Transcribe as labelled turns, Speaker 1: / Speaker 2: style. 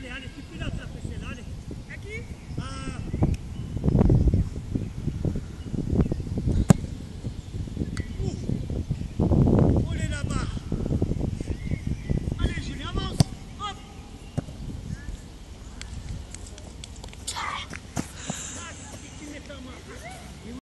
Speaker 1: Allez, allez, tu peux